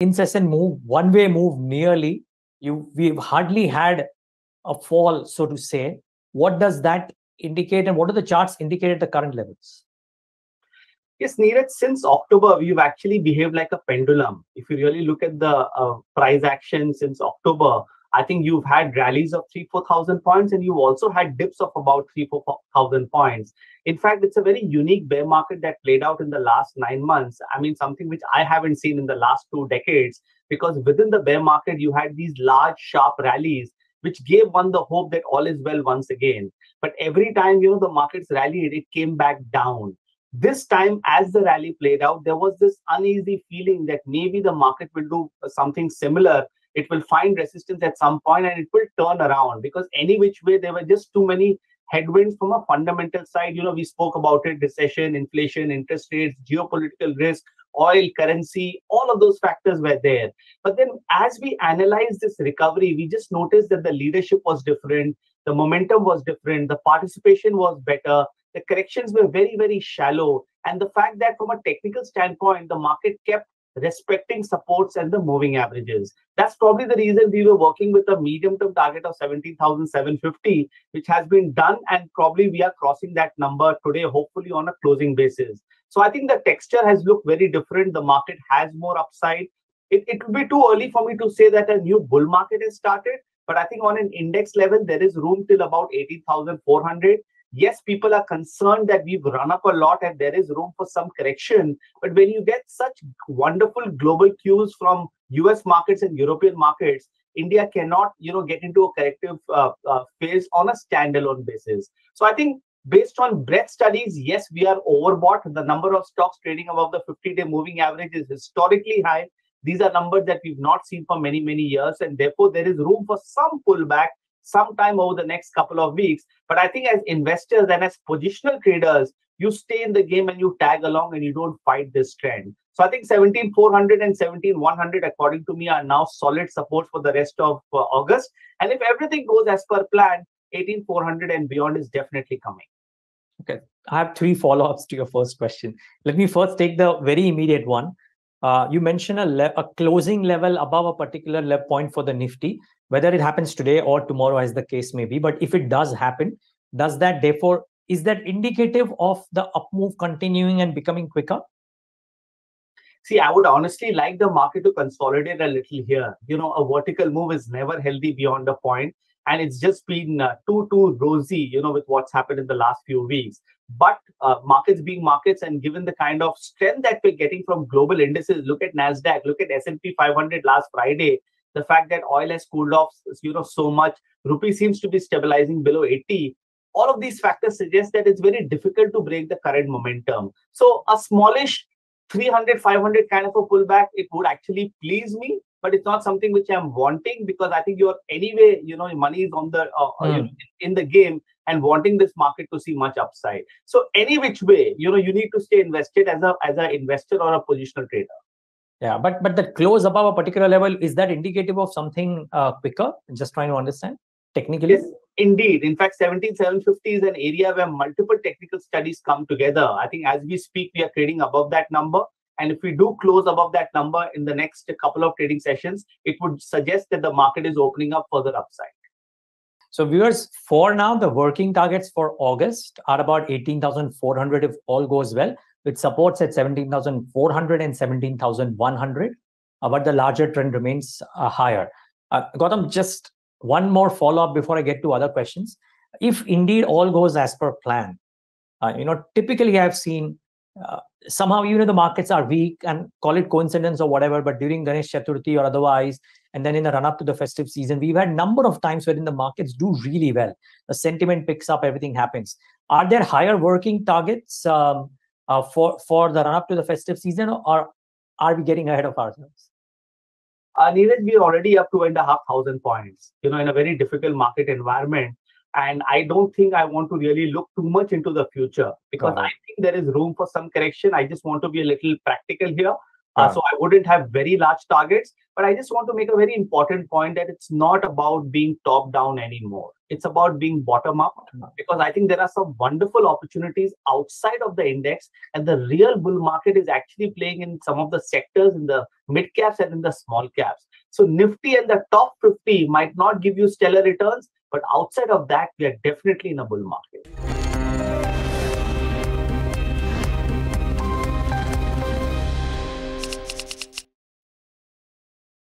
incessant move, one way move nearly. You we've hardly had a fall, so to say. What does that indicate, and what do the charts indicate at the current levels? Yes, Neeraj, since October, we've actually behaved like a pendulum. If you really look at the uh, price action since October, I think you've had rallies of three, 4,000 points, and you've also had dips of about three, 4,000 points. In fact, it's a very unique bear market that played out in the last nine months. I mean, something which I haven't seen in the last two decades, because within the bear market, you had these large, sharp rallies, which gave one the hope that all is well once again. But every time, you know, the markets rallied, it came back down. This time, as the rally played out, there was this uneasy feeling that maybe the market will do something similar it will find resistance at some point and it will turn around because any which way there were just too many headwinds from a fundamental side. You know, we spoke about it recession, inflation, interest rates, geopolitical risk, oil, currency, all of those factors were there. But then as we analyze this recovery, we just noticed that the leadership was different, the momentum was different, the participation was better, the corrections were very, very shallow. And the fact that from a technical standpoint, the market kept respecting supports and the moving averages. That's probably the reason we were working with a medium term target of 17,750, which has been done. And probably we are crossing that number today, hopefully on a closing basis. So I think the texture has looked very different. The market has more upside. It, it would be too early for me to say that a new bull market has started. But I think on an index level, there is room till about 18,400 yes, people are concerned that we've run up a lot and there is room for some correction. But when you get such wonderful global cues from US markets and European markets, India cannot, you know, get into a corrective uh, uh, phase on a standalone basis. So I think based on breadth studies, yes, we are overbought. The number of stocks trading above the 50-day moving average is historically high. These are numbers that we've not seen for many, many years. And therefore, there is room for some pullback sometime over the next couple of weeks. But I think as investors and as positional traders, you stay in the game and you tag along and you don't fight this trend. So I think 17400 and 17100, according to me, are now solid support for the rest of uh, August. And if everything goes as per plan, 18400 and beyond is definitely coming. Okay. I have three follow ups to your first question. Let me first take the very immediate one. Uh, you mentioned a, le- a closing level above a particular le- point for the Nifty whether it happens today or tomorrow as the case may be but if it does happen does that therefore is that indicative of the up move continuing and becoming quicker? See i would honestly like the market to consolidate a little here. You know a vertical move is never healthy beyond a point and it's just been uh, too too rosy you know with what's happened in the last few weeks. But uh, markets being markets and given the kind of strength that we're getting from global indices look at nasdaq look at s&p 500 last friday the fact that oil has cooled off you know so much rupee seems to be stabilizing below 80 all of these factors suggest that it's very difficult to break the current momentum. So a smallish 300 500 kind of a pullback it would actually please me but it's not something which i'm wanting because i think you're anyway you know money is on the uh, mm. you know, in the game and wanting this market to see much upside. So any which way you know you need to stay invested as a as an investor or a positional trader yeah, but but the close above a particular level is that indicative of something uh, quicker? Just trying to understand technically. Yes, indeed. In fact, 17750 is an area where multiple technical studies come together. I think as we speak, we are trading above that number. And if we do close above that number in the next couple of trading sessions, it would suggest that the market is opening up further upside. So, viewers, for now, the working targets for August are about 18,400 if all goes well with supports at 17,400 and 17,100. Uh, but the larger trend remains uh, higher. Uh, Gautam, just one more follow up before I get to other questions. If indeed all goes as per plan, uh, you know, typically I've seen uh, somehow, you know, the markets are weak and call it coincidence or whatever, but during Ganesh Chaturthi or otherwise, and then in the run up to the festive season, we've had a number of times wherein the markets do really well. The sentiment picks up, everything happens. Are there higher working targets? Um, uh, for for the run up to the festive season, or are we getting ahead of ourselves? Uh, Neeraj, we're already up two and a half thousand points. You know, in a very difficult market environment, and I don't think I want to really look too much into the future because I think there is room for some correction. I just want to be a little practical here. Uh, so I wouldn't have very large targets, but I just want to make a very important point that it's not about being top down anymore. It's about being bottom up because I think there are some wonderful opportunities outside of the index, and the real bull market is actually playing in some of the sectors in the mid caps and in the small caps. So Nifty and the top 50 might not give you stellar returns, but outside of that, we are definitely in a bull market.